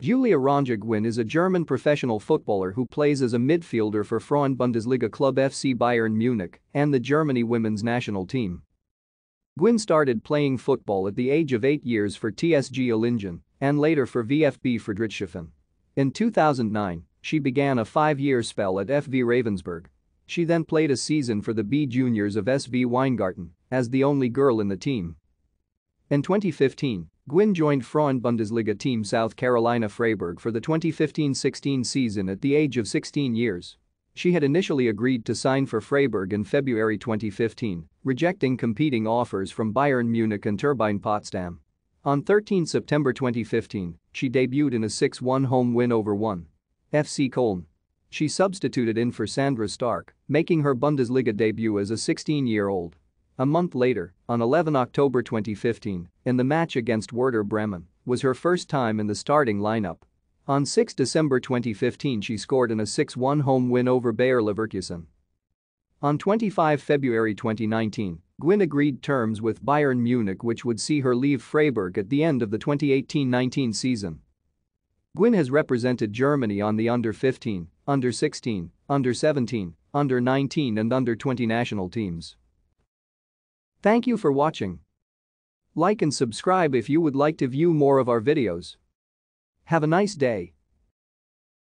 Giulia Ronja Gwinn is a German professional footballer who plays as a midfielder for Frauen-Bundesliga club FC Bayern Munich and the Germany women's national team. Gwinn started playing football at the age of 8 years for TSG Ailingen and later for VfB Friedrichshafen. In 2009, she began a five-year spell at FV Ravensburg. She then played a season for the B juniors of SV Weingarten as the only girl in the team. In 2015, Gwinn joined Frauen Bundesliga team South Carolina Freiburg for the 2015-16 season at the age of 16 years. She had initially agreed to sign for Freiburg in February 2015, rejecting competing offers from Bayern Munich and Turbine Potsdam. On 13 September 2015, she debuted in a 6-1 home win over 1. FC Köln. She substituted in for Sandra Stark, making her Bundesliga debut as a 16-year-old. A month later, on 11 October 2015, in the match against Werder Bremen, was her first time in the starting lineup. On 6 December 2015 she scored in a 6-1 home win over Bayer Leverkusen. On 25 February 2019, Gwinn agreed terms with Bayern Munich which would see her leave Freiburg at the end of the 2018-19 season. Gwinn has represented Germany on the under-15, under-16, under-17, under-19 and under-20 national teams. Thank you for watching. Like and subscribe if you would like to view more of our videos. Have a nice day.